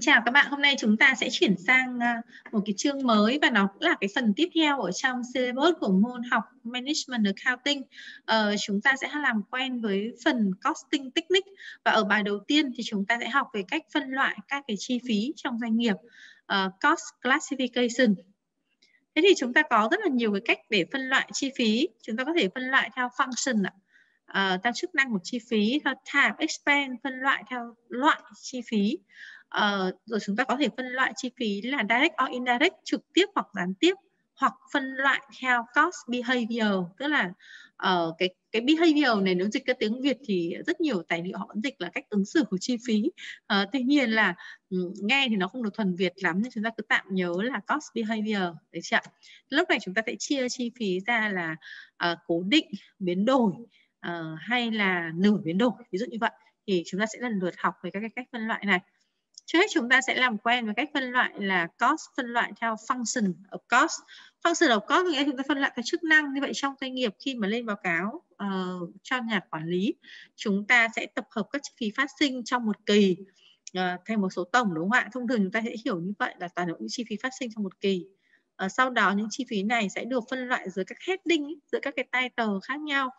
Xin chào các bạn, hôm nay chúng ta sẽ chuyển sang à, một cái chương mới và nó cũng là cái phần tiếp theo ở trong syllabus của môn học Management Accounting. Ờ, chúng ta sẽ làm quen với phần Costing Technique và ở bài đầu tiên thì chúng ta sẽ học về cách phân loại các cái chi phí trong doanh nghiệp uh, Cost Classification. Thế thì chúng ta có rất là nhiều cái cách để phân loại chi phí. Chúng ta có thể phân loại theo function ạ. Uh, theo chức năng của chi phí, theo type expense, phân loại theo loại chi phí. Uh, rồi chúng ta có thể phân loại chi phí là direct or indirect trực tiếp hoặc gián tiếp hoặc phân loại theo cost behavior tức là uh, cái cái behavior này nếu dịch cái tiếng Việt thì rất nhiều tài liệu họ vẫn dịch là cách ứng xử của chi phí. Uh, tuy nhiên là um, nghe thì nó không được thuần Việt lắm nên chúng ta cứ tạm nhớ là cost behavior đấy chưa lúc này chúng ta sẽ chia chi phí ra là uh, cố định biến đổi uh, hay là nửa biến đổi ví dụ như vậy. Thì chúng ta sẽ lần lượt học về các cái cách phân loại này. Trước hết chúng ta sẽ làm quen với cách phân loại là cost phân loại theo function of cost. Function of cost nghĩa chúng ta phân loại cái chức năng. Như vậy trong doanh nghiệp khi mà lên báo cáo uh, cho nhà quản lý, chúng ta sẽ tập hợp các chi phí phát sinh trong một kỳ uh, thành một số tổng đúng không ạ? Thông thường chúng ta sẽ hiểu như vậy là toàn bộ những chi phí phát sinh trong một kỳ. Uh, sau đó những chi phí này sẽ được phân loại dưới các heading, giữa các cái title khác nhau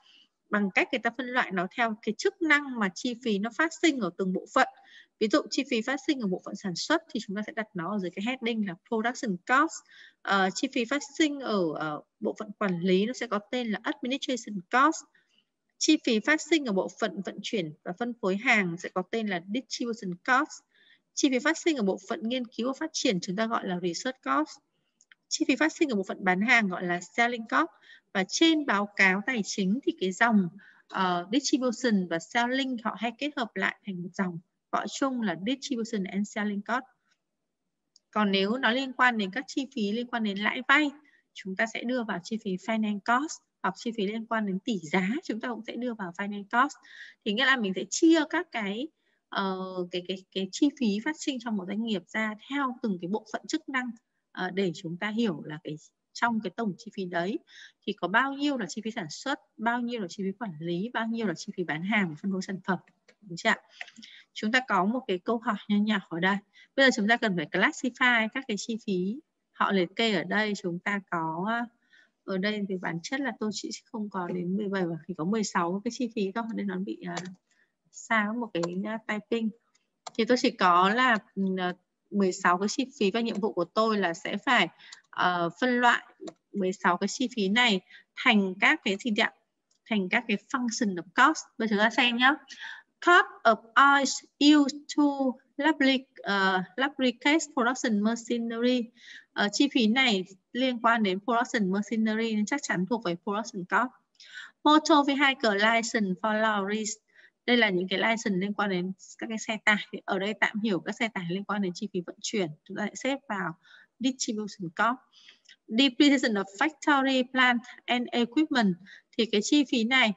bằng cách người ta phân loại nó theo cái chức năng mà chi phí nó phát sinh ở từng bộ phận. Ví dụ chi phí phát sinh ở bộ phận sản xuất thì chúng ta sẽ đặt nó ở dưới cái heading là production cost. Uh, chi phí phát sinh ở uh, bộ phận quản lý nó sẽ có tên là administration cost. Chi phí phát sinh ở bộ phận vận chuyển và phân phối hàng sẽ có tên là distribution cost. Chi phí phát sinh ở bộ phận nghiên cứu và phát triển chúng ta gọi là research cost chi phí phát sinh ở bộ phận bán hàng gọi là selling cost và trên báo cáo tài chính thì cái dòng uh, distribution và selling họ hay kết hợp lại thành một dòng gọi chung là distribution and selling cost còn nếu nó liên quan đến các chi phí liên quan đến lãi vay chúng ta sẽ đưa vào chi phí finance cost hoặc chi phí liên quan đến tỷ giá chúng ta cũng sẽ đưa vào finance cost. Thì nghĩa là mình sẽ chia các cái uh, cái cái cái chi phí phát sinh trong một doanh nghiệp ra theo từng cái bộ phận chức năng. Ờ, để chúng ta hiểu là cái trong cái tổng chi phí đấy thì có bao nhiêu là chi phí sản xuất bao nhiêu là chi phí quản lý bao nhiêu là chi phí bán hàng và phân phối sản phẩm đúng chưa chúng ta có một cái câu hỏi nhỏ nhỏ ở đây. Bây giờ chúng ta cần phải classify các cái chi phí họ liệt kê ở đây. Chúng ta có ở đây về bản chất là tôi chỉ không có đến 17 và chỉ có 16 cái chi phí thôi nên nó bị ờ, uh, sao một cái uh, typing. Thì tôi chỉ có là uh, 16 cái chi phí và nhiệm vụ của tôi là sẽ phải uh, phân loại 16 cái chi phí này thành các cái gì ạ? Thành các cái function of cost. Bây giờ chúng ta xem nhé cost of oils used to lubricate, uh, ờ, lubricate production machinery. Uh, chi phí này liên quan đến production machinery nên chắc chắn thuộc về production cost. Motor vehicle license for lorries đây là những cái license liên quan đến các cái xe tải. Thì ở đây tạm hiểu các xe tải liên quan đến chi phí vận chuyển. Chúng ta sẽ xếp vào distribution cost. Depreciation of factory plant and equipment. Thì cái chi phí này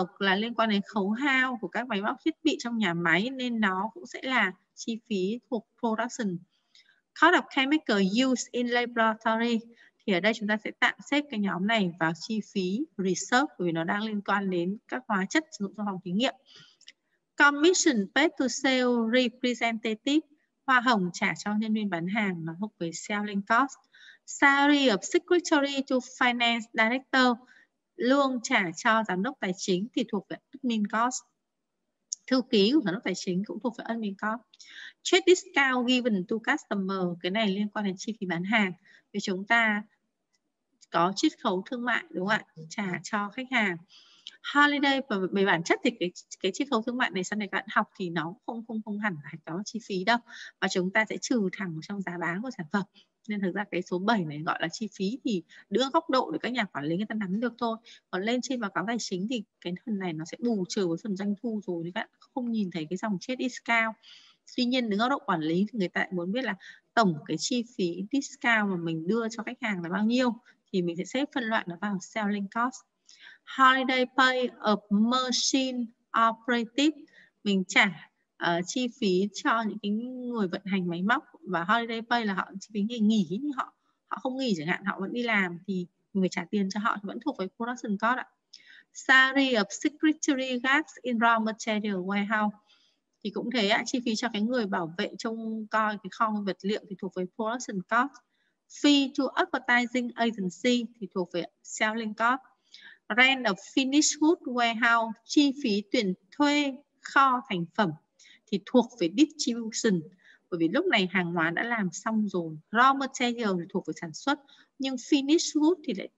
uh, là liên quan đến khấu hao của các máy móc thiết bị trong nhà máy nên nó cũng sẽ là chi phí thuộc production. Cost of chemical use in laboratory thì ở đây chúng ta sẽ tạm xếp cái nhóm này vào chi phí research vì nó đang liên quan đến các hóa chất sử dụng trong phòng thí nghiệm. Commission paid to sale representative, hoa hồng trả cho nhân viên bán hàng nó thuộc về selling cost. Salary of secretary to finance director, lương trả cho giám đốc tài chính thì thuộc về admin cost. Thư ký của giám đốc tài chính cũng thuộc về admin cost. Trade discount given to customer, cái này liên quan đến chi phí bán hàng. Vì chúng ta có chiết khấu thương mại, đúng không ạ? Trả cho khách hàng. Holiday và về bản chất thì cái cái chiết khấu thương mại này sau này các bạn học thì nó không không không hẳn phải có chi phí đâu và chúng ta sẽ trừ thẳng trong giá bán của sản phẩm. Nên thực ra cái số 7 này gọi là chi phí thì đưa góc độ để các nhà quản lý người ta nắm được thôi. Còn lên trên báo cáo tài chính thì cái phần này nó sẽ bù trừ với phần doanh thu rồi các bạn không nhìn thấy cái dòng chết discount. Tuy nhiên đứng góc độ quản lý thì người ta muốn biết là tổng cái chi phí discount mà mình đưa cho khách hàng là bao nhiêu thì mình sẽ xếp phân loại nó vào selling cost. Holiday pay of machine operative. Mình trả uh, chi phí cho những cái người vận hành máy móc và holiday pay là họ chi phí ngày nghỉ nhưng họ họ không nghỉ chẳng hạn họ vẫn đi làm thì mình phải trả tiền cho họ thì vẫn thuộc về production cost ạ. Salary of secretary gas in raw material warehouse. Thì cũng thế ạ chi phí cho cái người bảo vệ trông coi cái kho nguyên vật liệu thì thuộc về production cost fee to advertising agency thì thuộc về selling cost rent of finished good warehouse chi phí tuyển thuê kho thành phẩm thì thuộc về distribution. Bởi vì lúc này hàng hóa đã làm xong rồi raw material thì thuộc về sản xuất nhưng finish good thì lại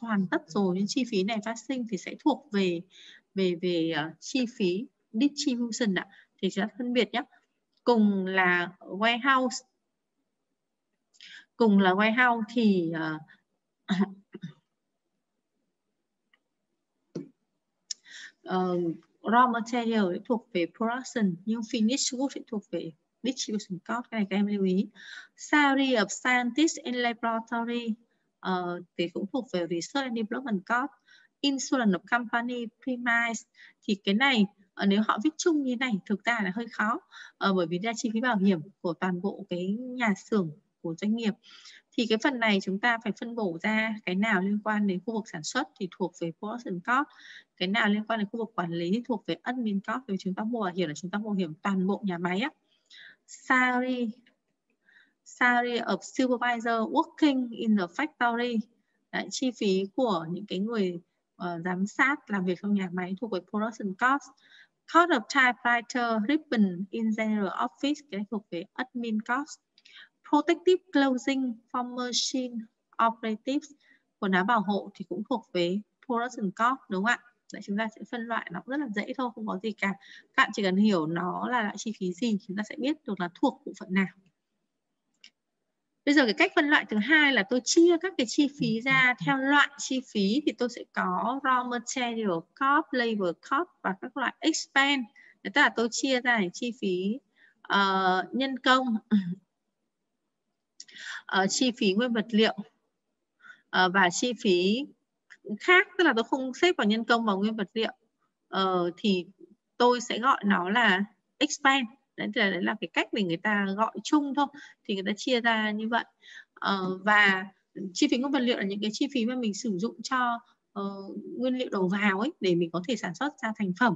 hoàn tất rồi. Nên chi phí này phát sinh thì sẽ thuộc về về về uh, chi phí distribution ạ. Thì sẽ phân biệt nhé. Cùng là warehouse cùng là warehouse thì uh, uh, raw material thuộc về production nhưng finish goods sẽ thuộc về distribution cost cái này các em lưu ý. Salary of scientists in laboratory uh, thì cũng thuộc về research and development cost. Insurance of company premise thì cái này uh, nếu họ viết chung như này thực ra là hơi khó uh, bởi vì ra chi phí bảo hiểm của toàn bộ cái nhà xưởng của doanh nghiệp. Thì cái phần này chúng ta phải phân bổ ra cái nào liên quan đến khu vực sản xuất thì thuộc về production cost cái nào liên quan đến khu vực quản lý thì thuộc về admin cost thì chúng ta mua bảo hiểm là chúng ta mua bảo hiểm toàn bộ nhà máy á. Salary salary of supervisor working in the factory. Đấy, chi phí của những cái người uh, giám sát làm việc trong nhà máy thuộc về production cost cost of typewriter ribbon in general office cái thuộc về admin cost protective clothing former sheen operatives quần áo bảo hộ thì cũng thuộc về production cost đúng không ạ? Đấy, chúng ta sẽ phân loại nó rất là dễ thôi không có gì cả. Các bạn chỉ cần hiểu nó là loại chi phí gì chúng ta sẽ biết được là thuộc bộ phận nào. Bây giờ cái cách phân loại thứ hai là tôi chia các cái chi phí ra theo loại chi phí thì tôi sẽ có raw material cost, labor cost và các loại expense. Tức là tôi chia ra những chi phí uh, nhân công, uh, chi phí nguyên vật liệu. Uh, và chi phí khác tức là tôi không xếp vào nhân công và nguyên vật liệu. Uh, thì tôi sẽ gọi nó là expense đấy là đấy là cái cách để người ta gọi chung thôi. Thì người ta chia ra như vậy. Uh, và chi phí nguyên vật liệu là những cái chi phí mà mình sử dụng cho uh, nguyên liệu đầu vào ấy để mình có thể sản xuất ra thành phẩm.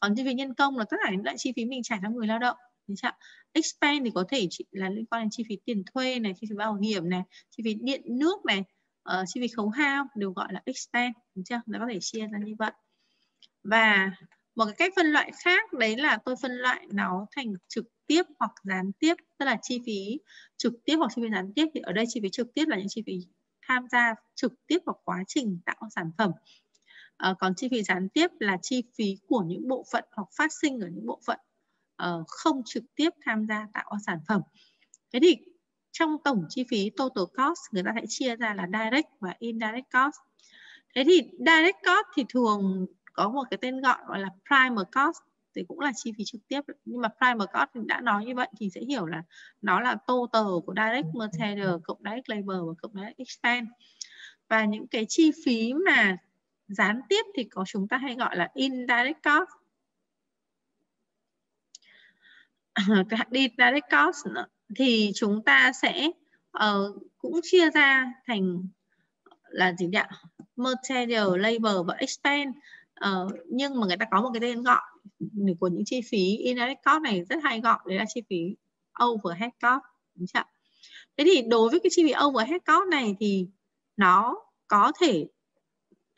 Còn chi phí nhân công là tất cả những loại chi phí mình trả cho người lao động. Đấy chạ. Expense thì có thể chỉ là liên quan đến chi phí tiền thuê này, chi phí bảo hiểm này, chi phí điện nước này, uh, chi phí khấu hao đều gọi là expense, đúng chưa? Nó có thể chia ra như vậy. Và một cái cách phân loại khác đấy là tôi phân loại nó thành trực tiếp hoặc gián tiếp tức là chi phí trực tiếp hoặc chi phí gián tiếp thì ở đây chi phí trực tiếp là những chi phí tham gia trực tiếp vào quá trình tạo sản phẩm à, còn chi phí gián tiếp là chi phí của những bộ phận hoặc phát sinh ở những bộ phận uh, không trực tiếp tham gia tạo sản phẩm. Thế thì trong tổng chi phí total cost người ta sẽ chia ra là direct và indirect cost. Thế thì direct cost thì thường có một cái tên gọi gọi là primer cost thì cũng là chi phí trực tiếp. Nhưng mà primer cost thì đã nói như vậy thì sẽ hiểu là nó là total của direct material cộng direct labor và cộng direct expense. Và những cái chi phí mà gián tiếp thì có chúng ta hay gọi là indirect cost. đi indirect cost thì chúng ta sẽ uh, cũng chia ra thành là gì ạ? Material labor và expense. Uh, nhưng mà người ta có một cái tên gọi của những chi phí. Indirect cost này rất hay gọi đấy là chi phí overhead cost đúng chưa? thế thì đối với cái chi phí overhead cost này thì nó có thể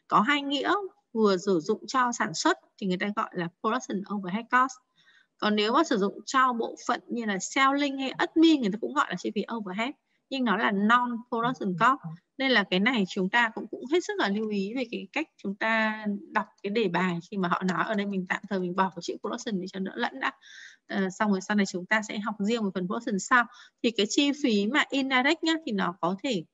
có hai nghĩa. Vừa sử dụng cho sản xuất thì người ta gọi là production overhead cost còn nếu mà sử dụng cho bộ phận như là selling hay admin người ta cũng gọi là chi phí overhead nhưng nó là non production cost nên là cái này chúng ta cũng cũng hết sức là lưu ý về cái cách chúng ta đọc cái đề bài khi mà họ nói ở đây mình tạm thời mình bỏ cái chữ production để cho đỡ lẫn đã. À, xong rồi sau này chúng ta sẽ học riêng một phần production sau. Thì cái chi phí mà indirect nhá thì nó có thể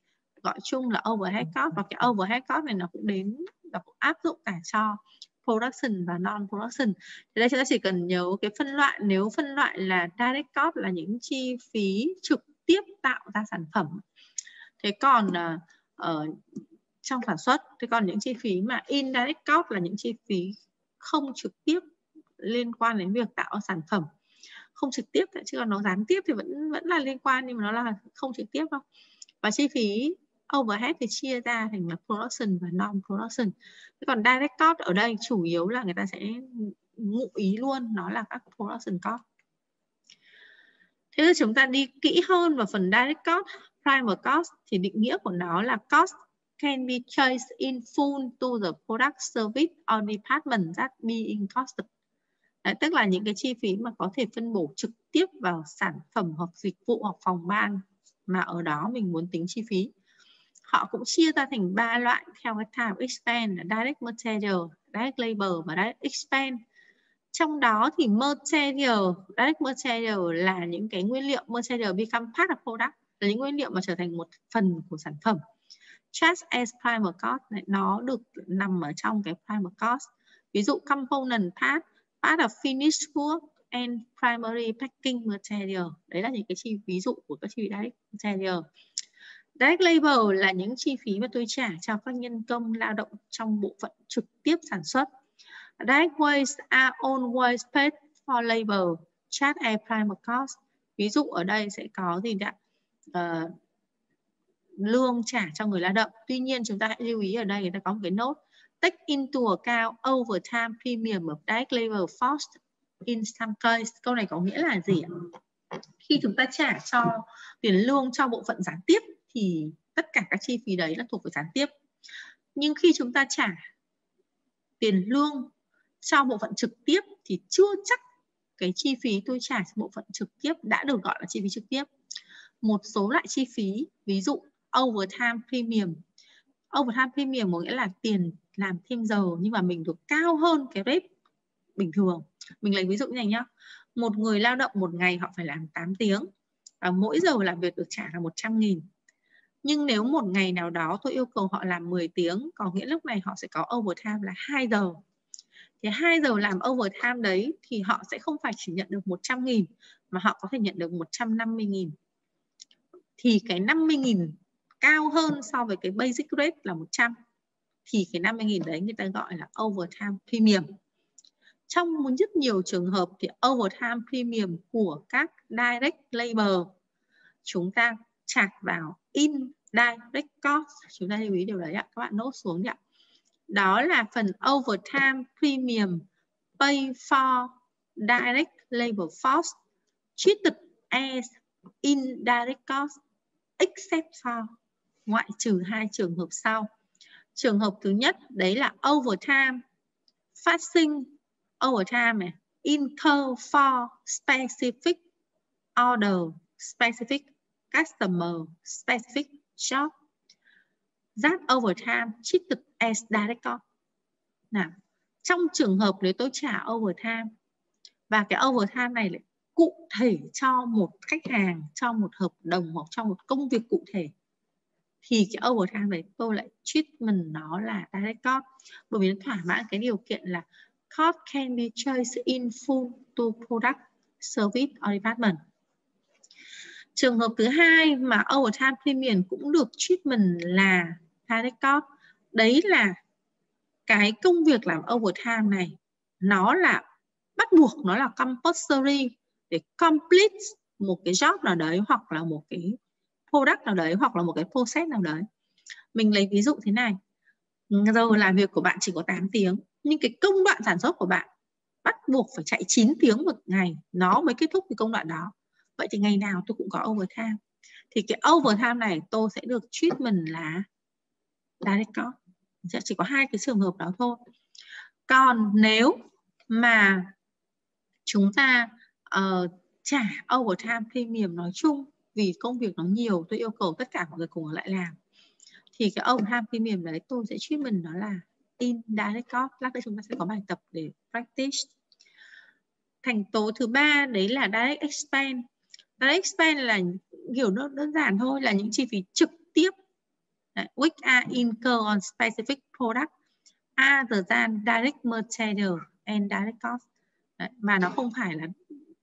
gọi chung là overhead cost và cái overhead cost này nó cũng đến nó cũng áp dụng cả cho production và non production thì đây chúng ta chỉ cần nhớ cái phân loại, nếu phân loại là direct cost là những chi phí trực tiếp tạo ra sản phẩm. Thế còn ở trong sản xuất, thế còn những chi phí mà indirect cost là những chi phí không trực tiếp liên quan đến việc tạo sản phẩm. Không trực tiếp, chứ còn nó gián tiếp thì vẫn vẫn là liên quan nhưng mà nó là không trực tiếp đâu. Và chi phí overhead thì chia ra thành là production và non production thế còn direct cost ở đây chủ yếu là người ta sẽ ngụ ý luôn nó là các production cost. Thế thì chúng ta đi kỹ hơn vào phần direct cost primer cost thì định nghĩa của nó là cost can be traced in full to the product service or department that being costed. Đấy, tức là những cái chi phí mà có thể phân bổ trực tiếp vào sản phẩm hoặc dịch vụ hoặc phòng ban mà ở đó mình muốn tính chi phí họ cũng chia ra thành ba loại theo cái time là direct material direct labor và direct expense trong đó thì material direct material là những cái nguyên liệu material become part of product là những nguyên liệu mà trở thành một phần của sản phẩm. Just as primer cost này, nó được nằm ở trong cái primer cost. Ví dụ component part part of finished good and primary packing material. Đấy là những cái chi ví dụ của các chi phí direct material direct labor là những chi phí mà tôi trả cho các nhân công lao động trong bộ phận trực tiếp sản xuất. Direct wages are always paid for labor. Charged a prime cost. Ví dụ ở đây sẽ có gì ạ? Uh, lương trả cho người lao động. Tuy nhiên chúng ta hãy lưu ý ở đây người ta có một cái nốt. Take into account overtime premium of direct labor force in some case. Câu này có nghĩa là gì ạ? Khi chúng ta trả cho tiền lương cho bộ phận gián tiếp thì tất cả các chi phí đấy là thuộc về gián tiếp. Nhưng khi chúng ta trả tiền lương cho bộ phận trực tiếp thì chưa chắc cái chi phí tôi trả cho bộ phận trực tiếp đã được gọi là chi phí trực tiếp. Một số loại chi phí, ví dụ overtime premium. Overtime premium có nghĩa là tiền làm thêm giờ nhưng mà mình được cao hơn cái rate bình thường mình lấy ví dụ như này nhá một người lao động một ngày họ phải làm 8 tiếng và mỗi giờ làm việc được trả là 100 nghìn nhưng nếu một ngày nào đó tôi yêu cầu họ làm 10 tiếng, có nghĩa lúc này họ sẽ có overtime là 2 giờ. Thì 2 giờ làm overtime đấy thì họ sẽ không phải chỉ nhận được 100 nghìn, mà họ có thể nhận được 150 nghìn. Thì cái 50 nghìn cao hơn so với cái basic rate là 100 thì cái 50 nghìn đấy người ta gọi là overtime premium. Trong rất nhiều trường hợp thì overtime premium của các direct labor, chúng ta chạc vào in direct cost. Chúng ta lưu ý điều đấy ạ. Các bạn nốt xuống đi ạ. Đó là phần overtime premium pay for direct labor force treated as indirect cost, except for ngoại trừ hai trường hợp sau trường hợp thứ nhất, đấy là overtime phát sinh overtime này, incur for specific order, specific customer specific job that overtime treated as direct cost nào, trong trường hợp nếu tôi trả overtime, và cái overtime này lại cụ thể cho một khách hàng, cho một hợp đồng hoặc cho một công việc cụ thể, thì cái overtime đấy tôi lại treatment nó là direct cost bởi vì nó thỏa mãn cái điều kiện là cost can be traced in full to product, service or department trường hợp thứ hai mà overtime premium cũng được treatment là time cost đấy là cái công việc làm overtime này, nó là bắt buộc nó là compulsory để complete một cái job nào đấy hoặc là một cái product nào đấy hoặc là một cái process nào đấy. Mình lấy ví dụ thế này, giờ làm việc của bạn chỉ có 8 tiếng, nhưng cái công đoạn sản xuất của bạn bắt buộc phải chạy 9 tiếng một ngày, nó mới kết thúc cái công đoạn đó vậy thì ngày nào tôi cũng có overtime. Thì cái overtime này tôi sẽ được treatment là direct cost. Sẽ chỉ có hai cái trường hợp đó thôi. Còn nếu mà chúng ta uh, trả overtime premium nói chung vì công việc nó nhiều tôi yêu cầu tất cả mọi người cùng ở lại làm thì cái overtime premium đấy tôi sẽ treatment nó là indirect cost. Lát nữa chúng ta sẽ có bài tập để practice. Thành tố thứ ba đấy là direct expense direct expense là hiểu nó đơn giản thôi là những chi phí trực tiếp. Đấy, which are incurred on specific product. Other than direct material and direct cost. Đấy, mà nó không phải là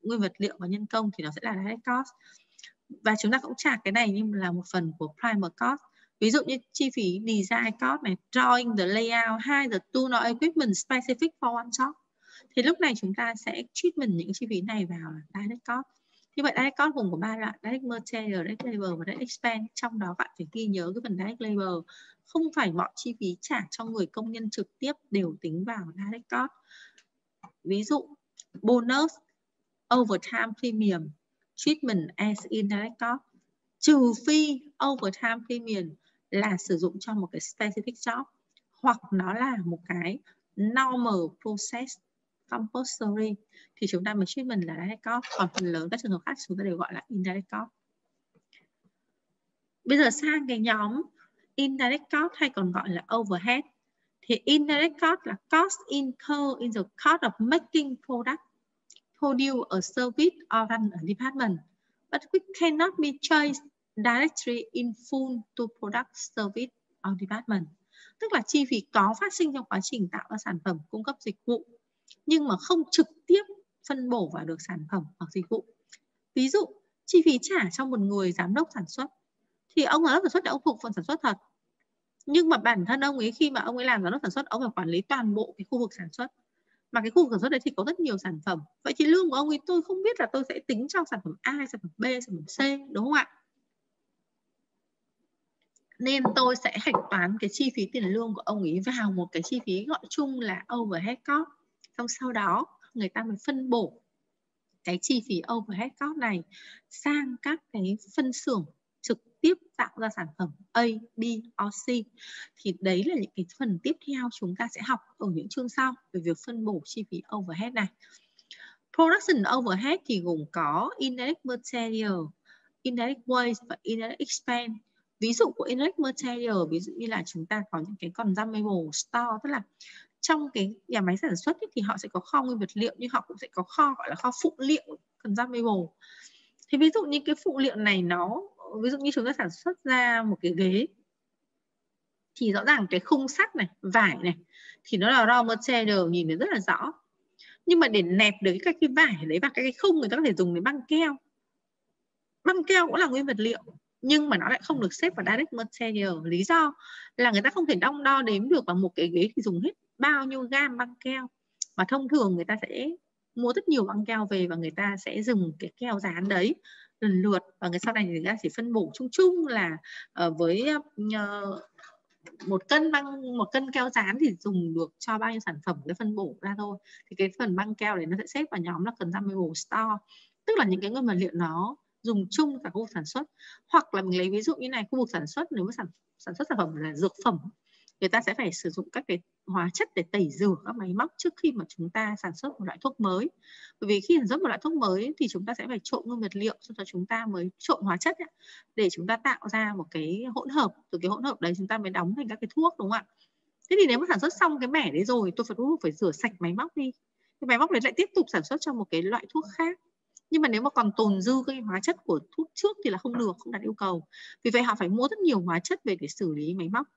nguyên vật liệu và nhân công thì nó sẽ là direct cost. Và chúng ta cũng trả cái này như là một phần của primer cost. Ví dụ như chi phí design cost này drawing the layout hay the tool or equipment specific for one shop. Thì lúc này chúng ta sẽ treatment những chi phí này vào là direct cost như vậy direct cost gồm có ba loại direct material, direct labor và direct expense trong đó bạn phải ghi nhớ cái phần direct labor không phải mọi chi phí trả cho người công nhân trực tiếp đều tính vào direct cost ví dụ, bonus, overtime premium, treatment as indirect cost trừ phi overtime premium là sử dụng cho một cái specific job, hoặc nó là một cái normal process compulsory thì chúng ta mới treatment là direct cost còn phần lớn các trường hợp khác chúng ta đều gọi là indirect cost bây giờ sang cái nhóm indirect cost hay còn gọi là overhead. Thì indirect cost là cost incurred in the cost of making product, produce a service or run a department. But we cannot be traced directly in full to product, service or department. Tức là chi phí có phát sinh trong quá trình tạo ra sản phẩm, cung cấp dịch vụ nhưng mà không trực tiếp phân bổ vào được sản phẩm hoặc dịch vụ. Ví dụ, chi phí trả cho một người giám đốc sản xuất, thì ông giám đốc sản xuất đã ông thuộc phần sản xuất thật. Nhưng mà bản thân ông ấy, khi mà ông ấy làm giám đốc sản xuất, ông phải quản lý toàn bộ cái khu vực sản xuất. Mà cái khu vực sản xuất đấy thì có rất nhiều sản phẩm. Vậy thì lương của ông ấy, tôi không biết là tôi sẽ tính trong sản phẩm A, sản phẩm B, sản phẩm C, đúng không ạ? Nên tôi sẽ hạch toán cái chi phí tiền lương của ông ấy vào một cái chi phí gọi chung là overhead cost xong sau đó người ta mới phân bổ cái chi phí overhead cost này sang các cái phân xưởng trực tiếp tạo ra sản phẩm A, B, or C thì đấy là những cái phần tiếp theo chúng ta sẽ học ở những chương sau về việc phân bổ chi phí overhead này. Production overhead thì gồm có indirect material, indirect waste và indirect expense. Ví dụ của indirect material ví dụ như là chúng ta có những cái consumable store tức là trong cái nhà máy sản xuất thì họ sẽ có kho nguyên vật liệu, nhưng họ cũng sẽ có kho gọi là kho phụ liệu consumable. Thì ví dụ như cái phụ liệu này nó, ví dụ như chúng ta sản xuất ra một cái ghế, thì rõ ràng cái khung sắt này, vải này, thì nó là raw material, nhìn thấy rất là rõ. Nhưng mà để nẹp được các cái vải đấy và cái khung, người ta có thể dùng để băng keo. Băng keo cũng là nguyên vật liệu, nhưng mà nó lại không được xếp vào direct material. Lý do là người ta không thể đong đo đếm được vào một cái ghế thì dùng hết bao nhiêu gam băng keo. Mà thông thường người ta sẽ mua rất nhiều băng keo về và người ta sẽ dùng cái keo dán đấy lần lượt. Và người sau này người ta chỉ phân bổ chung chung là uh, với uh, một cân băng một cân keo dán thì dùng được cho bao nhiêu sản phẩm cái phân bổ ra thôi. Thì cái phần băng keo đấy nó sẽ xếp vào nhóm là consumable store. Tức là những cái nguyên vật liệu nó dùng chung cả khu vực sản xuất. Hoặc là mình lấy ví dụ như này khu vực sản xuất nếu mà sản sản xuất sản phẩm là dược phẩm người ta sẽ phải sử dụng các cái hóa chất để tẩy rửa các máy móc trước khi mà chúng ta sản xuất một loại thuốc mới. Bởi vì khi sản xuất một loại thuốc mới thì chúng ta sẽ phải trộn nguyên vật liệu sau đó chúng ta mới trộn hóa chất ấy, để chúng ta tạo ra một cái hỗn hợp. Từ cái hỗn hợp đấy chúng ta mới đóng thành các cái thuốc đúng không ạ? Thế thì nếu mà sản xuất xong cái mẻ đấy rồi tôi phải phải rửa sạch máy móc đi. Cái máy móc đấy lại tiếp tục sản xuất cho một cái loại thuốc khác. Nhưng mà nếu mà còn tồn dư cái hóa chất của thuốc trước thì là không được không đạt yêu cầu. Vì vậy họ phải mua rất nhiều hóa chất về để xử lý máy móc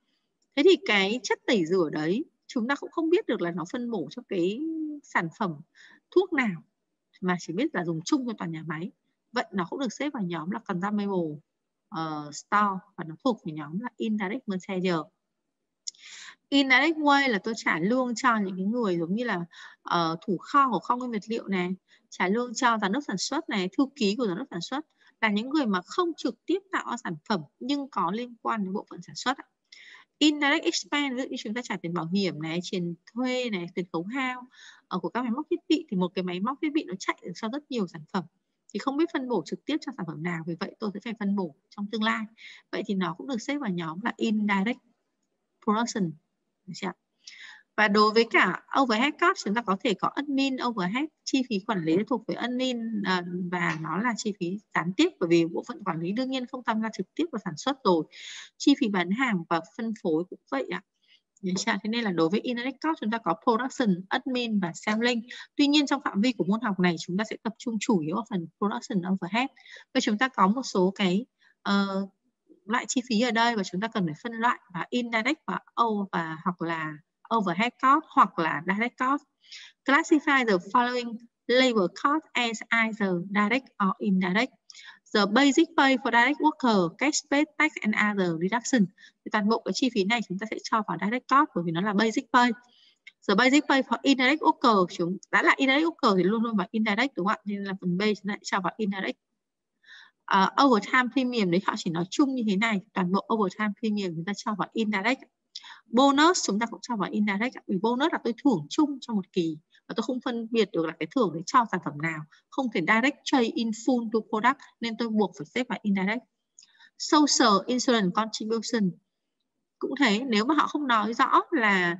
thế thì cái chất tẩy rửa đấy chúng ta cũng không biết được là nó phân bổ cho cái sản phẩm thuốc nào mà chỉ biết là dùng chung cho toàn nhà máy. Vậy nó cũng được xếp vào nhóm là consumable uh, ờ, store và nó thuộc về nhóm là indirect material indirect way là tôi trả lương cho những cái người giống như là uh, thủ kho của kho nguyên vật liệu này trả lương cho giám đốc sản xuất này thư ký của giám đốc sản xuất là những người mà không trực tiếp tạo ra sản phẩm nhưng có liên quan đến bộ phận sản xuất indirect expense ví dụ như chúng ta trả tiền bảo hiểm này, tiền thuê này, tiền khấu hao ở của các máy móc thiết bị, thì một cái máy móc thiết bị nó chạy được cho rất nhiều sản phẩm. Thì không biết phân bổ trực tiếp cho sản phẩm nào, vì vậy tôi sẽ phải phân bổ trong tương lai. Vậy thì nó cũng được xếp vào nhóm là indirect production. Được chưa? Và đối với cả overhead cost chúng ta có thể có admin overhead chi phí quản lý thuộc về admin à, và nó là chi phí gián tiếp bởi vì bộ phận quản lý đương nhiên không tham gia trực tiếp vào sản xuất rồi chi phí bán hàng và phân phối cũng vậy ạ dạ, dạ. Thế nên là đối với indirect cost chúng ta có production, admin và selling. Tuy nhiên trong phạm vi của môn học này chúng ta sẽ tập trung chủ yếu ở phần production overhead. Và chúng ta có một số cái uh, loại chi phí ở đây và chúng ta cần phải phân loại và indirect và O và hoặc là overhead cost hoặc là direct cost. Classify the following labor cost as either direct or indirect. The basic pay for direct worker, cash pay, tax and other deduction. Thì toàn bộ cái chi phí này chúng ta sẽ cho vào direct cost bởi vì nó là basic pay. The basic pay for indirect worker chúng đã là indirect worker thì luôn luôn vào indirect đúng không ạ? Nên là phần B chúng ta sẽ cho vào indirect. Uh, overtime premium đấy họ chỉ nói chung như thế này toàn bộ overtime premium chúng ta cho vào indirect bonus chúng ta cũng cho vào indirect vì bonus là tôi thưởng chung cho một kỳ và tôi không phân biệt được là cái thưởng đấy cho sản phẩm nào. Không thể direct trade in full to product nên tôi buộc phải xếp vào indirect. Social insurance contribution. Cũng thế nếu mà họ không nói rõ là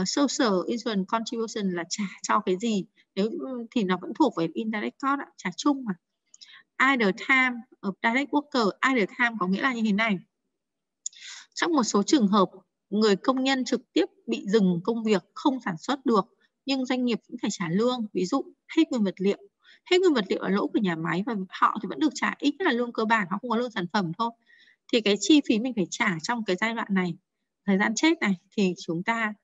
uh, social insurance contribution là trả cho cái gì nếu ừ, thì nó vẫn thuộc về indirect cost trả chung mà. Idle time of direct worker. Idle time có nghĩa là như thế này. Trong một số trường hợp người công nhân trực tiếp bị dừng công việc không sản xuất được, nhưng doanh nghiệp cũng phải trả lương, ví dụ hết nguyên vật liệu. Hết nguyên vật liệu là lỗ của nhà máy và họ thì vẫn được trả, ít nhất là lương cơ bản, họ không có lương sản phẩm thôi. Thì cái chi phí mình phải trả trong cái giai đoạn này, thời gian chết này, thì chúng ta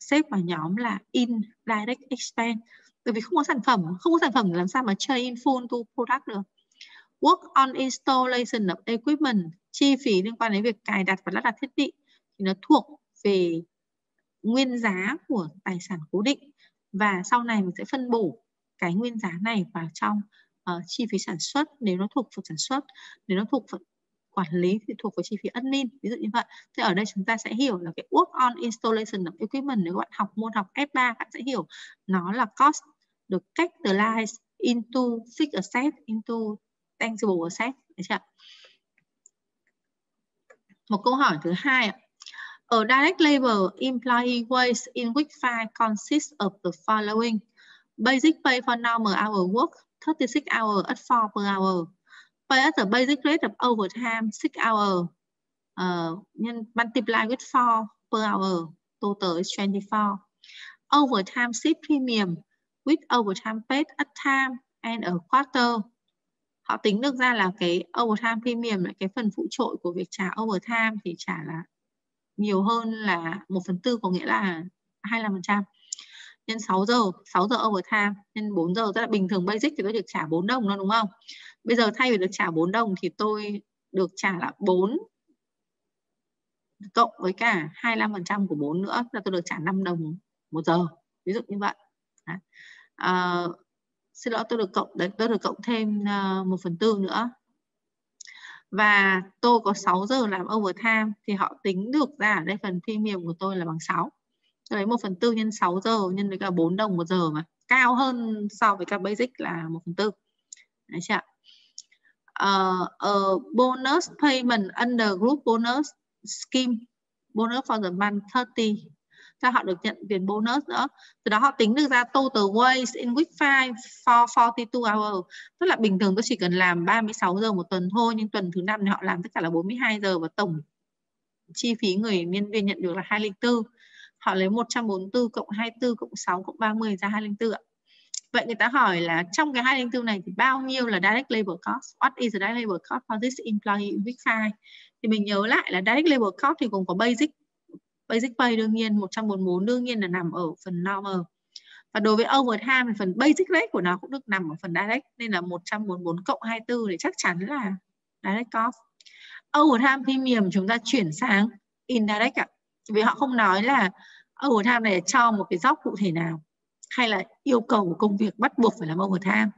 xếp vào nhóm là in direct expense. Bởi vì không có sản phẩm, không có sản phẩm làm sao mà chơi in full to product được. Work on installation of equipment, chi phí liên quan đến việc cài đặt và lắp đặt thiết bị thì nó thuộc về nguyên giá của tài sản cố định. Và sau này mình sẽ phân bổ cái nguyên giá này vào trong uh, chi phí sản xuất. Nếu nó thuộc phần sản xuất nếu nó thuộc phần quản lý thì thuộc vào chi phí admin. Ví dụ như vậy. Thì ở đây chúng ta sẽ hiểu là cái work on installation of equipment. Nếu các bạn học môn học F3 bạn sẽ hiểu nó là cost được capitalize into fixed asset into tangible asset. Được chưa? Một câu hỏi thứ hai ạ. A direct labor employee wage in week 5 consists of the following. Basic pay for normal hour work, 36 hours at 4 per hour. Pay at the basic rate of overtime, 6 hours. Uh, ờ, multiply with 4 per hour. Total is 24. Overtime shift premium with overtime paid at time and a quarter. Họ tính được ra là cái overtime premium là cái phần phụ trội của việc trả overtime thì trả là nhiều hơn là 1 phần tư có nghĩa là 25% nhân 6 giờ 6 giờ overtime nhân 4 giờ rất là bình thường basic thì tôi được trả 4 đồng đó đúng không? Bây giờ thay vì được trả 4 đồng thì tôi được trả là 4 cộng với cả 25% của 4 nữa là tôi được trả 5 đồng một giờ ví dụ như vậy. À, xin lỗi tôi được cộng đấy tôi được cộng thêm ờ, uh, 1 phần tư nữa và tôi có 6 giờ làm overtime thì họ tính được ra ở đây phần premium của tôi là bằng 6 đấy 1 phần tư nhân 6 giờ nhân với cả 4 đồng một giờ mà. Cao hơn so với các basic là 1 phần tư. Đấy chưa? Uh, uh, bonus payment under group bonus scheme. Bonus for the month 30 cho họ được nhận tiền bonus nữa từ đó họ tính được ra total ways in week 5 for 42 hours tức là bình thường tôi chỉ cần làm 36 giờ một tuần thôi, nhưng tuần thứ năm thì họ làm tất cả là 42 giờ và tổng chi phí người nhân viên nhận được là 204 họ lấy 144 cộng 24 cộng 6 cộng 30 ra 204 ạ Vậy người ta hỏi là trong cái 204 này thì bao nhiêu là direct labor cost? What is the direct labor cost for this employee in week 5? Thì mình nhớ lại là direct labor cost thì gồm có basic basic pay đương nhiên 144 đương nhiên là nằm ở phần normal. Và đối với overtime thì phần basic rate của nó cũng được nằm ở phần direct, nên là 144 cộng 24 thì chắc chắn là direct cost. Overtime premium chúng ta chuyển sang indirect ạ. Vì họ không nói là overtime này cho một cái dốc cụ thể nào, hay là yêu cầu của công việc bắt buộc phải làm overtime.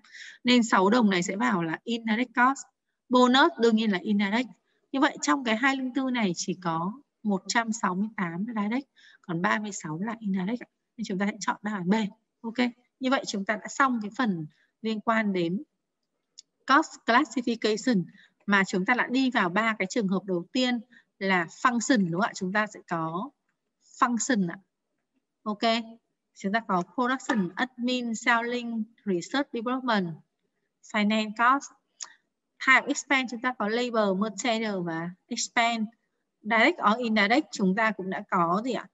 Nên 6 đồng này sẽ vào là indirect cost. Bonus đương nhiên là indirect. Như vậy trong cái 204 này chỉ có 168 là direct còn 36 là indirect nên chúng ta hãy chọn đáp án B. Ok? Như vậy chúng ta đã xong cái phần liên quan đến cost classification. Mà chúng ta đã đi vào ba cái trường hợp đầu tiên là function, đúng không ạ? Chúng ta sẽ có function ạ. Ok? Chúng ta có production, admin, selling, research, development, finance cost. Hai expense chúng ta có labor material và expense direct or indirect chúng ta cũng đã có gì ạ?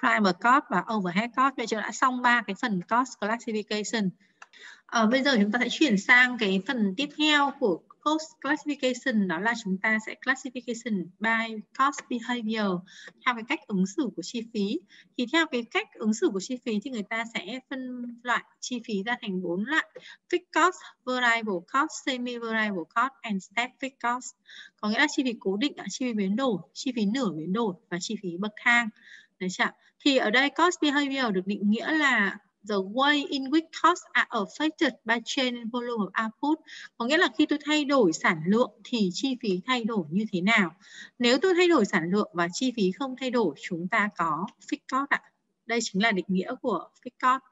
Primer cost và overhead cost. Vậy chúng đã xong ba cái phần cost classification. À, bây giờ chúng ta sẽ chuyển sang cái phần tiếp theo của cost classification đó là chúng ta sẽ classification by cost behavior theo cái cách ứng xử của chi phí. Thì theo cái cách ứng xử của chi phí thì người ta sẽ phân loại chi phí ra thành bốn loại, fixed cost, variable cost semi variable cost and step fixed cost. Có nghĩa là chi phí cố định chi phí biến đổi, chi phí nửa biến đổi và chi phí bậc thang. Đấy chưa? Thì ở đây cost behavior được định nghĩa là the way in which costs are affected by change in volume of output. Có nghĩa là khi tôi thay đổi sản lượng thì chi phí thay đổi như thế nào. Nếu tôi thay đổi sản lượng và chi phí không thay đổi, chúng ta có fixed cost ạ. đây chính là định nghĩa của fixed cost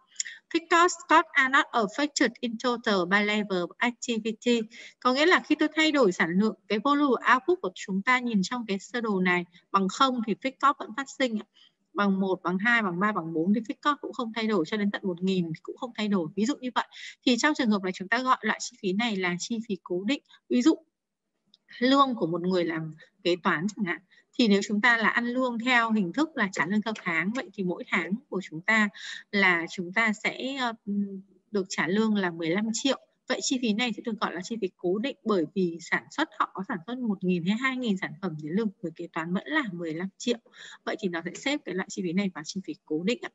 fixed cost cost are not affected in total by level of activity có nghĩa là khi tôi thay đổi sản lượng cái volume output của chúng ta nhìn trong cái sơ đồ này bằng không thì fixed cost vẫn phát sinh bằng 1, bằng 2, bằng 3, bằng 4 thì fixed cost cũng không thay đổi cho đến tận 1.000 cũng không thay đổi. Ví dụ như vậy. Thì trong trường hợp này chúng ta gọi loại chi phí này là chi phí cố định. Ví dụ lương của một người làm kế toán chẳng hạn thì nếu chúng ta là ăn lương theo hình thức là trả lương theo tháng vậy thì mỗi tháng của chúng ta là chúng ta sẽ ờ, được trả lương là 15 triệu Vậy chi phí này sẽ được gọi là chi phí cố định bởi vì sản xuất họ có sản xuất 1.000 hay 2.000 sản phẩm thì lương người kế toán vẫn là 15 triệu. Vậy thì nó sẽ xếp cái loại chi phí này vào chi phí cố định ạ.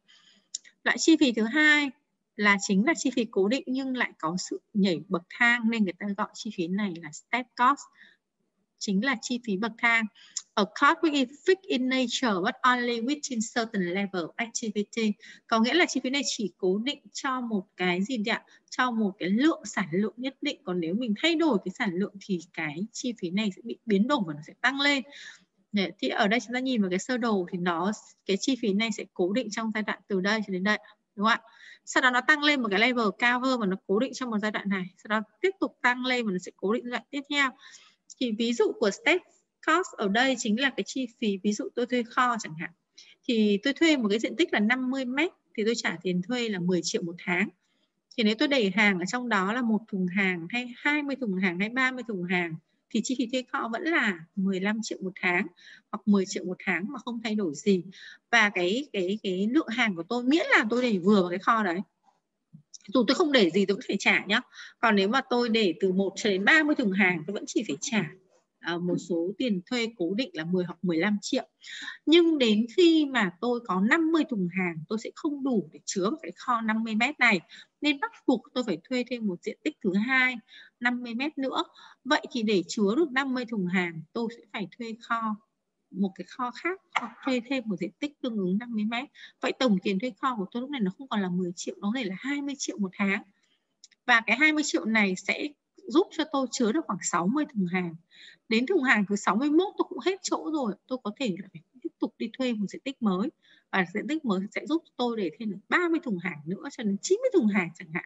Loại chi phí thứ hai là chính là chi phí cố định nhưng lại có sự nhảy bậc thang nên người ta gọi chi phí này là step cost, chính là chi phí bậc thang. A cost will fixed in nature but only within certain level of activity. Có nghĩa là chi phí này chỉ cố định cho một cái gì ạ? Cho một cái lượng sản lượng nhất định. Còn nếu mình thay đổi cái sản lượng thì cái chi phí này sẽ bị biến đổi và nó sẽ tăng lên. Để, thì ở đây chúng ta nhìn vào cái sơ đồ thì nó cái chi phí này sẽ cố định trong giai đoạn từ đây cho đến đây đúng không ạ sau đó nó tăng lên một cái level cao hơn và nó cố định trong một giai đoạn này sau đó tiếp tục tăng lên và nó sẽ cố định giai đoạn tiếp theo thì ví dụ của step cost ở đây chính là cái chi phí, ví dụ tôi thuê kho chẳng hạn. Thì tôi thuê một cái diện tích là 50 mét thì tôi trả tiền thuê là 10 triệu một tháng. Thì nếu tôi đẩy hàng ở trong đó là một thùng hàng hay 20 thùng hàng hay 30 thùng hàng, thì chi phí thuê kho vẫn là 15 triệu một tháng hoặc 10 triệu một tháng mà không thay đổi gì. Và cái cái cái lượng hàng của tôi, miễn là tôi để vừa vào cái kho đấy. Dù tôi không để gì tôi vẫn phải trả nhá. Còn nếu mà tôi để từ 1 cho đến 30 thùng hàng, tôi vẫn chỉ phải trả à, một số tiền thuê cố định là 10 hoặc 15 triệu. Nhưng đến khi mà tôi có 50 thùng hàng tôi sẽ không đủ để chứa cái kho 50 mét này. Nên bắt buộc tôi phải thuê thêm một diện tích thứ hai 50 mét nữa. Vậy thì để chứa được 50 thùng hàng tôi sẽ phải thuê kho một cái kho khác hoặc thuê thêm một diện tích tương ứng 50 mét. Vậy tổng tiền thuê kho của tôi lúc này nó không còn là 10 triệu nó có thể là 20 triệu một tháng. Và cái 20 triệu này sẽ giúp cho tôi chứa được khoảng 60 thùng hàng. Đến thùng hàng thứ 61 tôi cũng hết chỗ rồi tôi có thể là tiếp tục đi thuê một diện tích mới. Và diện tích mới sẽ giúp tôi để thêm được 30 thùng hàng nữa cho đến 90 thùng hàng chẳng hạn.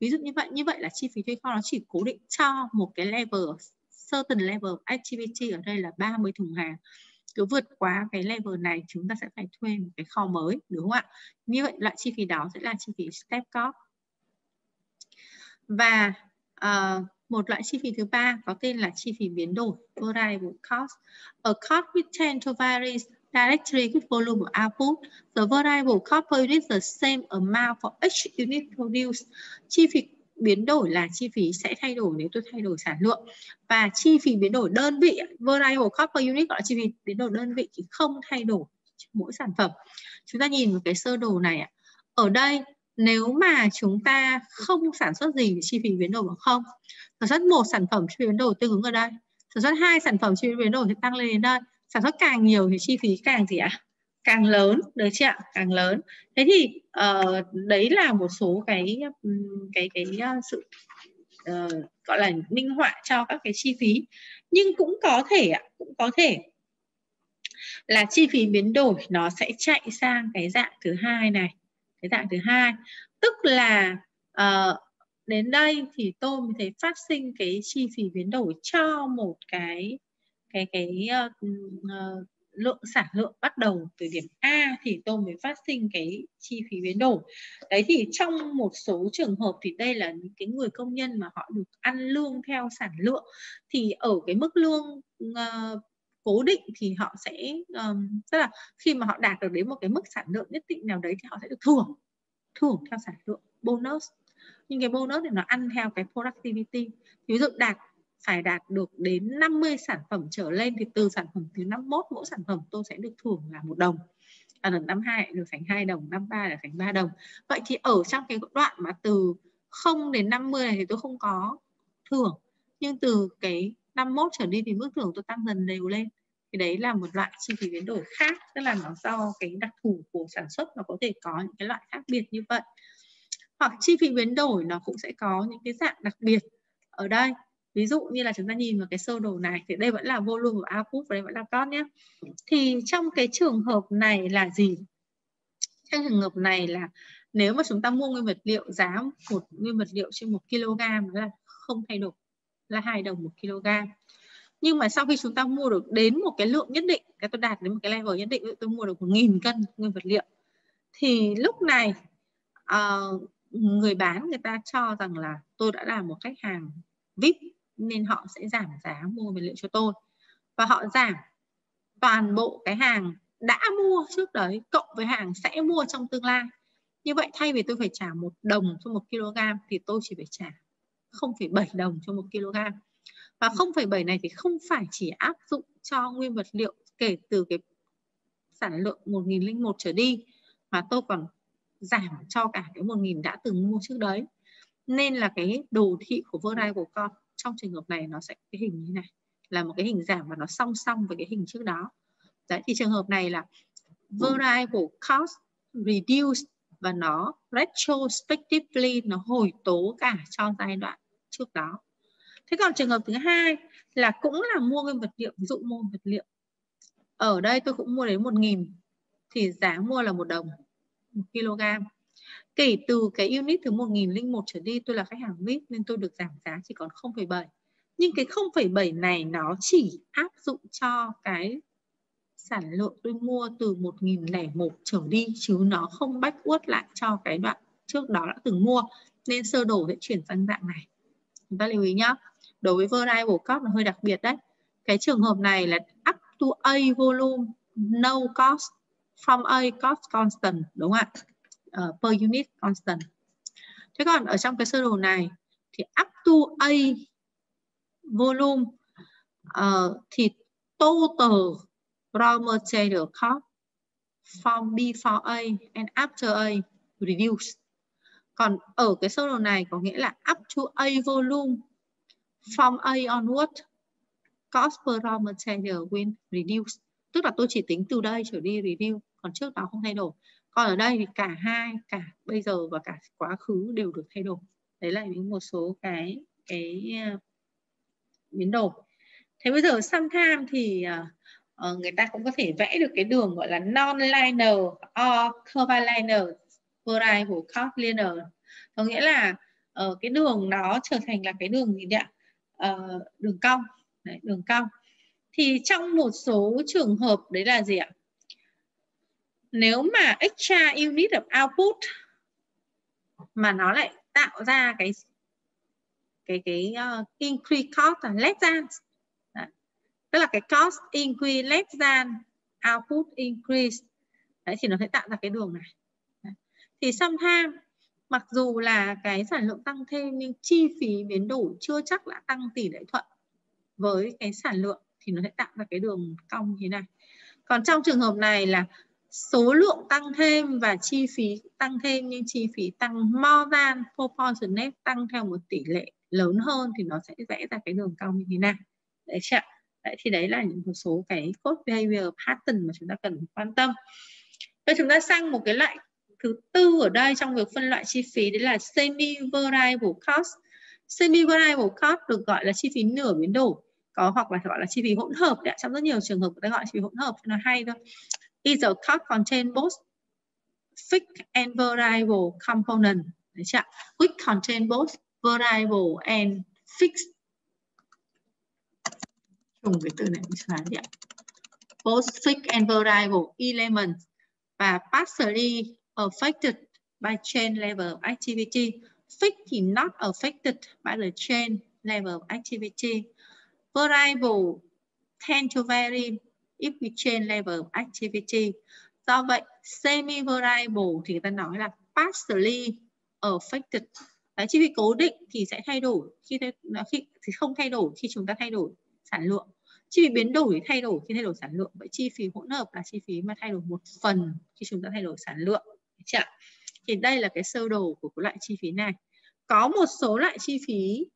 Ví dụ như vậy như vậy là chi phí thuê kho nó chỉ cố định cho một cái level certain level of activity ở đây là 30 thùng hàng. Cứ vượt quá cái level này chúng ta sẽ phải thuê một cái kho mới đúng không ạ? Như vậy loại chi phí đó sẽ là chi phí step cost. Và uh, một loại chi phí thứ ba có tên là chi phí biến đổi, variable cost. A cost which tend to vary directly with volume of output. The variable cost per unit is the same amount for each unit produced. Chi phí biến đổi là chi phí sẽ thay đổi nếu tôi thay đổi sản lượng. Và chi phí biến đổi đơn vị, variable cost per unit gọi là chi phí biến đổi đơn vị thì không thay đổi mỗi sản phẩm. Chúng ta nhìn một cái sơ đồ này ạ. Ở đây nếu mà chúng ta không sản xuất gì thì chi phí biến đổi bằng không sản xuất một sản phẩm chi phí biến đổi tương ứng ở đây. Sản xuất hai sản phẩm chi phí biến đổi thì tăng lên đến đây. Sản xuất càng nhiều thì chi phí càng gì ạ? Càng lớn được chưa ạ? Càng lớn. Thế thì uh, đấy là một số cái cái cái uh, sự uh, gọi là minh họa cho các cái chi phí. Nhưng cũng có thể ạ cũng có thể là chi phí biến đổi nó sẽ chạy sang cái dạng thứ hai này cái dạng thứ hai tức là uh, đến đây thì tôi mới thấy phát sinh cái chi phí biến đổi cho một cái cái cái uh, uh, lượng sản lượng bắt đầu từ điểm A thì tôi mới phát sinh cái chi phí biến đổi. Đấy thì trong một số trường hợp thì đây là những cái người công nhân mà họ được ăn lương theo sản lượng thì ở cái mức lương uh, cố định thì họ sẽ um, tức là khi mà họ đạt được đến một cái mức sản lượng nhất định nào đấy thì họ sẽ được thưởng thưởng theo sản lượng bonus nhưng cái bonus thì nó ăn theo cái productivity ví dụ đạt phải đạt được đến 50 sản phẩm trở lên thì từ sản phẩm thứ 51 mỗi sản phẩm tôi sẽ được thưởng là một đồng à, lần năm hai được thành 2 đồng, năm ba là thành 3 đồng. Vậy thì ở trong cái đoạn mà từ 0 đến 50 này thì tôi không có thưởng. Nhưng từ cái 51 trở đi thì mức thưởng tôi tăng dần đều lên. Thì đấy là một loại chi phí biến đổi khác, tức là nó do cái đặc thù của sản xuất nó có thể có những cái loại khác biệt như vậy. Hoặc chi phí biến đổi nó cũng sẽ có những cái dạng đặc biệt ở đây ví dụ như là chúng ta nhìn vào cái sơ đồ này thì đây vẫn là volume của output và đây vẫn là cost nhé thì trong cái trường hợp này là gì trong trường hợp này là nếu mà chúng ta mua nguyên vật liệu giá một nguyên vật liệu trên một kg là không thay đổi là hai đồng một kg. Nhưng mà sau khi chúng ta mua được đến một cái lượng nhất định cái tôi đạt đến một cái level nhất định tôi mua được một nghìn cân nguyên vật liệu thì lúc này uh, người bán người ta cho rằng là tôi đã là một khách hàng vip nên họ sẽ giảm giá mua vật liệu cho tôi. Và họ giảm toàn bộ cái hàng đã mua trước đấy cộng với hàng sẽ mua trong tương lai. Như vậy thay vì tôi phải trả một đồng cho một kg thì tôi chỉ phải trả 0,7 đồng cho một kg. Và 0,7 này thì không phải chỉ áp dụng cho nguyên vật liệu kể từ cái sản lượng 1001 trở đi mà tôi còn giảm cho cả cái 1000 đã từng mua trước đấy. Nên là cái đồ thị của variable cost trong trường hợp này nó sẽ cái hình như này là một cái hình giảm và nó song song với cái hình trước đó. Đấy thì trường hợp này là variable cost reduced và nó retrospectively nó hồi tố cả cho giai đoạn trước đó. Thế còn trường hợp thứ hai là cũng là mua nguyên vật liệu ví dụ mua vật liệu. Ở đây tôi cũng mua đến một nghìn thì giá mua là một đồng một kg. Kể từ cái unit thứ 1001 trở đi tôi là khách hàng VIP nên tôi được giảm giá chỉ còn 0,7 nhưng cái 0,7 này nó chỉ áp dụng cho cái sản lượng tôi mua từ 1001 trở đi chứ nó không bách uất lại cho cái đoạn trước đó đã từng mua. Nên sơ đồ sẽ chuyển sang dạng này chúng ta lưu ý nhá. Đối với variable cost là hơi đặc biệt đấy. Cái trường hợp này là up to A volume no cost from A cost constant đúng không ạ? Uh, per unit constant. Thế còn ở trong cái sơ đồ này thì up to A volume uh, thì total raw material cost from before A and after A reduced còn ở cái sơ đồ này có nghĩa là up to A volume from A onward cost per raw material will reduce. Tức là tôi chỉ tính từ đây trở đi review còn trước đó không thay đổi. Còn ở đây thì cả hai cả bây giờ và cả quá khứ đều được thay đổi. Đấy là những một số cái cái uh, biến đổi. Thế bây giờ sometimes thì uh, uh, người ta cũng có thể vẽ được cái đường gọi là non-linear or curvilinear variable cost linear có nghĩa là uh, cái đường đó trở thành là cái đường gì ạ? Uh, đường cong. Đấy, đường cong. Thì trong một số trường hợp đấy là gì ạ? Nếu mà extra unit of output mà nó lại tạo ra cái cái cái uh, increase cost là less than. Đấy. tức là cái cost increase less than output increase. Đấy thì nó sẽ tạo ra cái đường này thì sometimes mặc dù là cái sản lượng tăng thêm, nhưng chi phí biến đổi chưa chắc đã tăng tỷ lệ thuận với cái sản lượng thì nó sẽ tạo ra cái đường cong như thế này. Còn trong trường hợp này là số lượng tăng thêm và chi phí tăng thêm, nhưng chi phí tăng more than proportionate tăng theo một tỷ lệ lớn hơn thì nó sẽ vẽ ra cái đường cong như thế này đấy chưa đấy, thì đấy là những một số cái code behavior pattern mà chúng ta cần quan tâm. Bây chúng ta sang một cái loại thứ tư ở đây trong việc phân loại chi phí, đấy là semi variable cost. Semi variable cost được gọi là chi phí nửa biến đổi, có hoặc là gọi là chi phí hỗn hợp đấy. trong rất nhiều trường hợp người ta gọi chi phí hỗn hợp cho nó hay thôi. Is a cost contain both fixed and variable component? Đấy chưa? which contain both variable and fixed? Dùng cái từ này là gì ạ. Both fixed and variable elements và partially affected by chain level of activity fixed thì not affected by the chain level of activity variable tend to vary if we change level of activity. Do vậy, semi-variable thì người ta nói là partially affected. Đấy, chi phí cố định thì sẽ thay đổi khi, khi thì không thay đổi khi chúng ta thay đổi sản lượng. Chi phí biến đổi thì thay đổi khi thay đổi sản lượng. Vậy chi phí hỗn hợp là chi phí mà thay đổi một phần khi chúng ta thay đổi sản lượng. Chả? Thì đây là cái sơ đồ của cái loại chi phí này. Có một số loại chi phí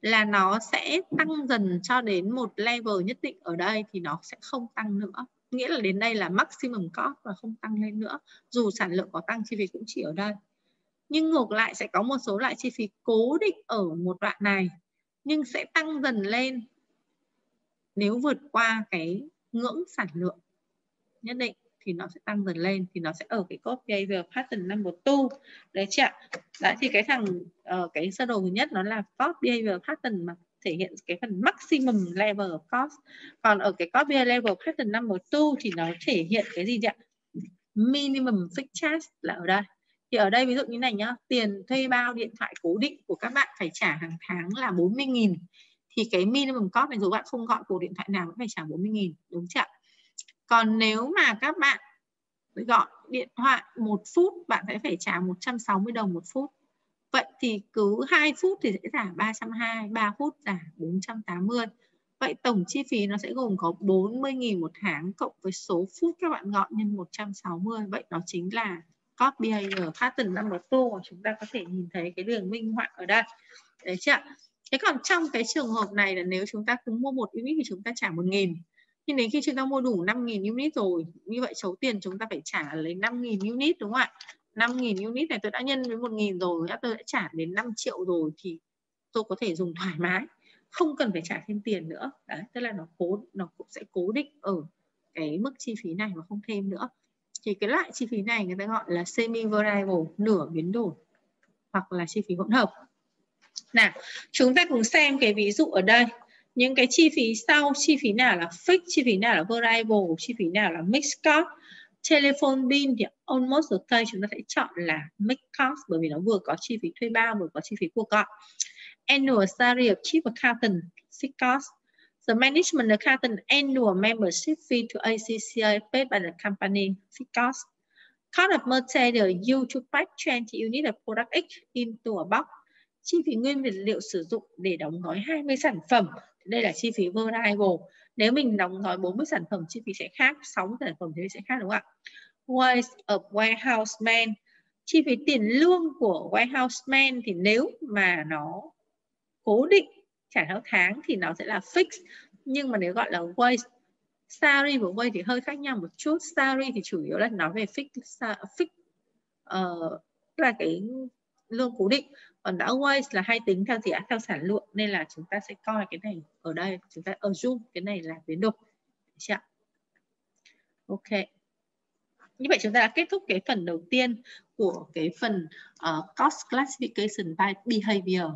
là nó sẽ tăng dần cho đến một level nhất định ở đây thì nó sẽ không tăng nữa nghĩa là đến đây là maximum cost và không tăng lên nữa dù sản lượng có tăng, chi phí cũng chỉ ở đây nhưng ngược lại sẽ có một số loại chi phí cố định ở một đoạn này, nhưng sẽ tăng dần lên nếu vượt qua cái ngưỡng sản lượng nhất định thì nó sẽ tăng dần lên thì nó sẽ ở cái code behavior pattern number 2 đấy chị ạ. Đấy thì cái thằng uh, cái sơ đồ thứ nhất nó là code behavior pattern mà thể hiện cái phần maximum level of cost còn ở cái code behavior level pattern number 2 thì nó thể hiện cái gì ạ? Minimum fixed charge là ở đây. Thì ở đây ví dụ như này nhá tiền thuê bao điện thoại cố định của các bạn phải trả hàng tháng là 40.000 thì cái minimum cost này dù bạn không gọi cuộc điện thoại nào cũng phải trả 40.000 đúng chưa còn nếu mà các bạn gọi điện thoại một phút, bạn sẽ phải trả 160 đồng một phút. Vậy thì cứ 2 phút thì sẽ giảm 320 3 phút giảm 480 vậy tổng chi phí nó sẽ gồm có 40.000 một tháng cộng với số phút các bạn gọi nhân 160 vậy đó chính là cost behavior pattern number 2 mà chúng ta có thể nhìn thấy cái đường minh họa ở đây. Đấy chưa thế còn trong cái trường hợp này là nếu chúng ta cứ mua một unit thì chúng ta trả 1.000 nhưng đến khi chúng ta mua đủ 5.000 unit rồi, như vậy số tiền chúng ta phải trả lấy 5.000 unit, đúng không ạ? 5.000 unit này tôi đã nhân với 1.000 rồi tôi đã trả đến 5 triệu rồi thì tôi có thể dùng thoải mái, không cần phải trả thêm tiền nữa. Đấy, tức là nó cố, nó cũng sẽ cố định ở cái mức chi phí này mà không thêm nữa. Thì cái loại chi phí này người ta gọi là semi variable nửa biến đổi, hoặc là chi phí hỗn hợp. Nào, chúng ta cùng xem cái ví dụ ở đây những cái chi phí sau, chi phí nào là fixed, chi phí nào là variable, chi phí nào là mixed cost? Telephone bill thì almost the case chúng ta sẽ chọn là mixed cost bởi vì nó vừa có chi phí thuê bao, vừa có chi phí cuộc gọi annual salary of chief accountant, fixed cost. The management accountant annual membership fee to ACCA paid by the company, fixed cost. Cost of material used to pack 20 unit of product X into a box. Chi phí nguyên vật liệu sử dụng để đóng gói 20 sản phẩm đây là chi phí variable. Nếu mình đóng gói 40 sản phẩm chi phí sẽ khác 60 sản phẩm thì sẽ khác đúng không ạ? Wage of warehouse man. Chi phí tiền lương của warehouse man thì nếu mà nó cố định trả theo tháng thì nó sẽ là fix nhưng mà nếu gọi là wage salary và wage thì hơi khác nhau một chút. Salary thì chủ yếu là nói về fix fix uh, là cái lương cố định còn đã always là hay tính theo gì ạ? Theo sản lượng nên là chúng ta sẽ coi cái này ở đây. Chúng ta assume cái này là biến đổi. Chưa ok. Như vậy chúng ta đã kết thúc cái phần đầu tiên của cái phần uh, cost classification by behavior.